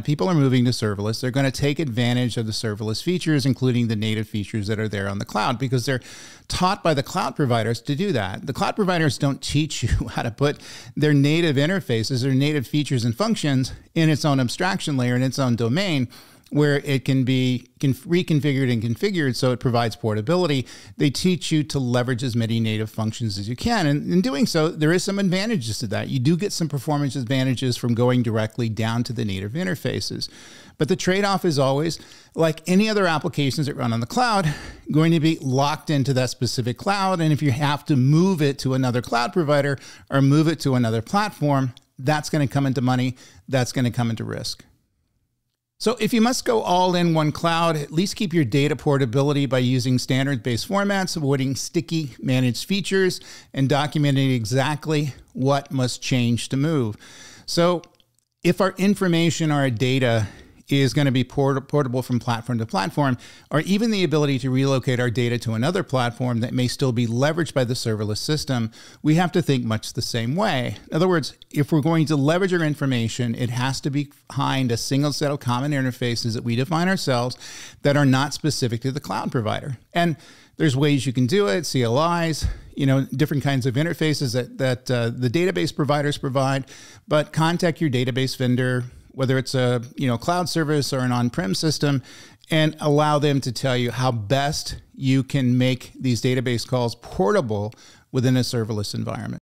people are moving to serverless, they're going to take advantage of the serverless features, including the native features that are there on the cloud, because they're taught by the cloud providers to do that. The cloud providers don't teach you how to put their native interfaces, their native features and functions in its own abstraction layer, in its own domain where it can be reconfigured and configured so it provides portability. They teach you to leverage as many native functions as you can. And in doing so, there is some advantages to that. You do get some performance advantages from going directly down to the native interfaces. But the trade off is always, like any other applications that run on the cloud, going to be locked into that specific cloud. And if you have to move it to another cloud provider or move it to another platform, that's going to come into money, that's going to come into risk. So if you must go all in one cloud, at least keep your data portability by using standard-based formats, avoiding sticky managed features, and documenting exactly what must change to move. So if our information or our data is going to be port- portable from platform to platform, or even the ability to relocate our data to another platform that may still be leveraged by the serverless system, we have to think much the same way. In other words, if we're going to leverage our information, it has to be behind a single set of common interfaces that we define ourselves that are not specific to the cloud provider. And there's ways you can do it, CLIs, you know, different kinds of interfaces that, that uh, the database providers provide, but contact your database vendor, whether it's a you know cloud service or an on-prem system, and allow them to tell you how best you can make these database calls portable within a serverless environment.